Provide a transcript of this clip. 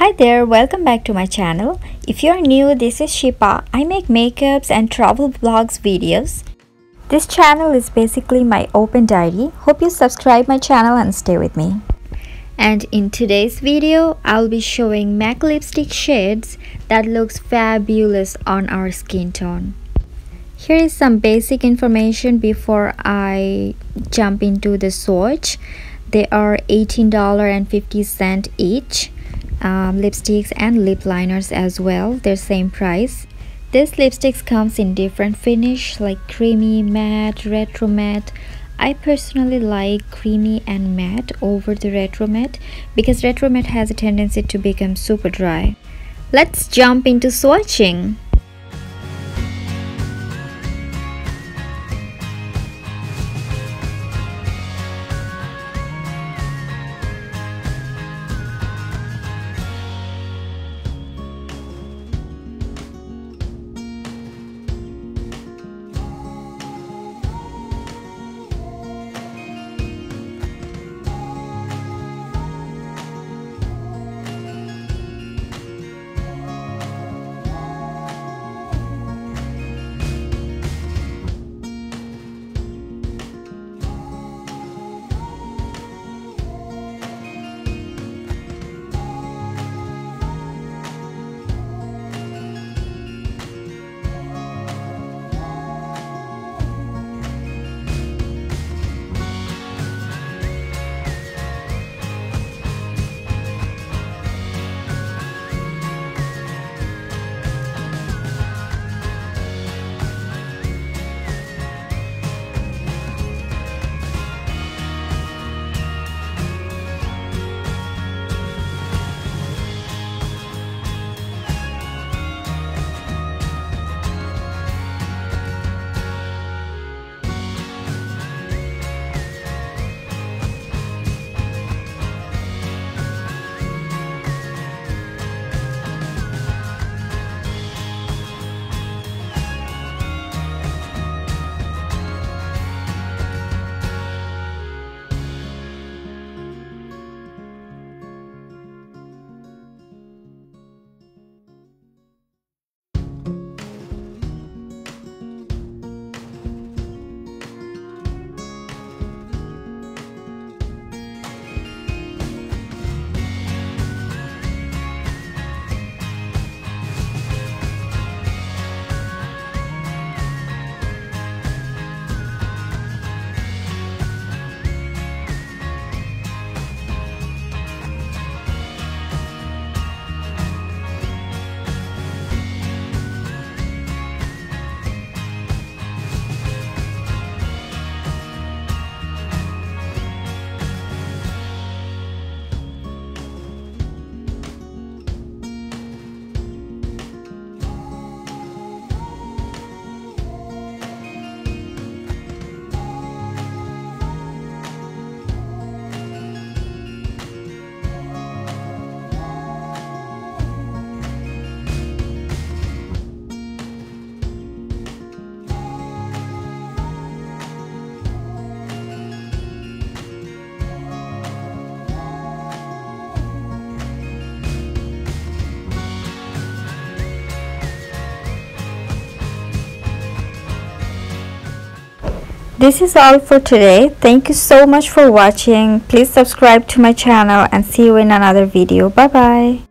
Hi there, welcome back to my channel. If you're new, this is Shepa. I make makeups and travel vlogs videos. This channel is basically my open diary. Hope you subscribe my channel and stay with me. And in today's video, I'll be showing MAC lipstick shades that looks fabulous on our skin tone. Here is some basic information before I jump into the swatch. They are $18.50 each. Um, lipsticks and lip liners as well. They're same price. This lipsticks comes in different finish like creamy, matte, retro matte. I personally like creamy and matte over the retro matte because retro matte has a tendency to become super dry. Let's jump into swatching. This is all for today. Thank you so much for watching. Please subscribe to my channel and see you in another video. Bye bye.